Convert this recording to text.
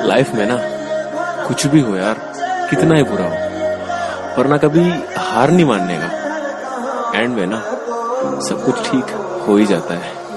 Life में ना, कुछ भी हो यार, कितना ही बुरा हो। पर ना कभी हार नहीं मानने का। एंड में ना, सब कुछ ठीक हो ही जाता है।